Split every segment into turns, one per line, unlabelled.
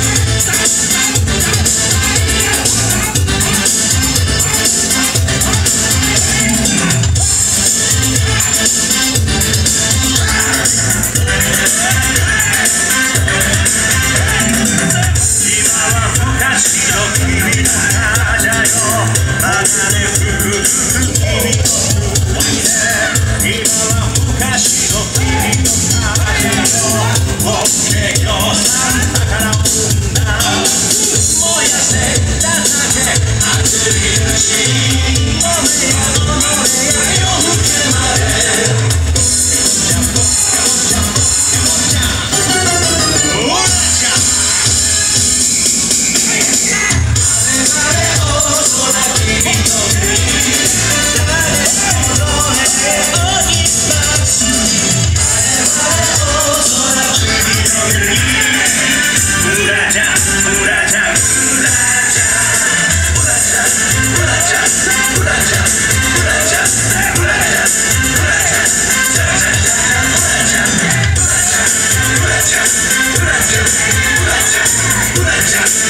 Stop.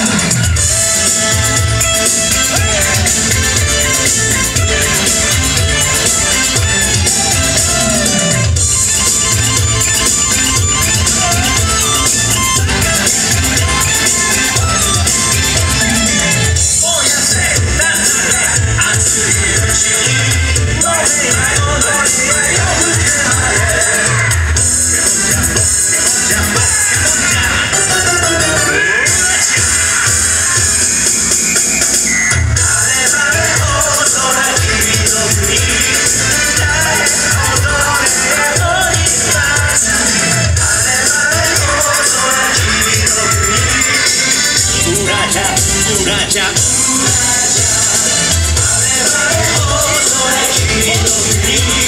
ありがと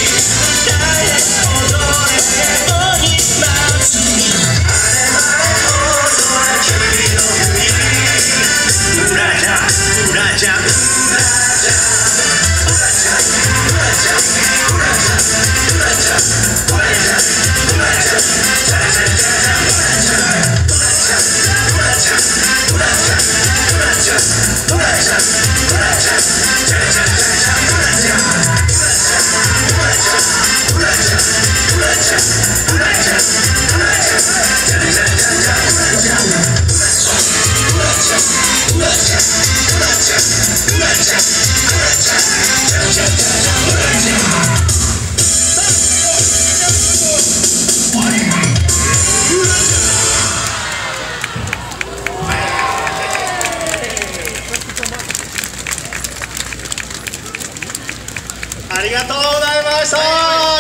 うございました。い。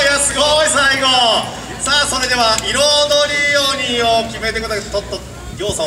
やすごい最後。さあそれでは彩り鬼を決めてください。とっと行さん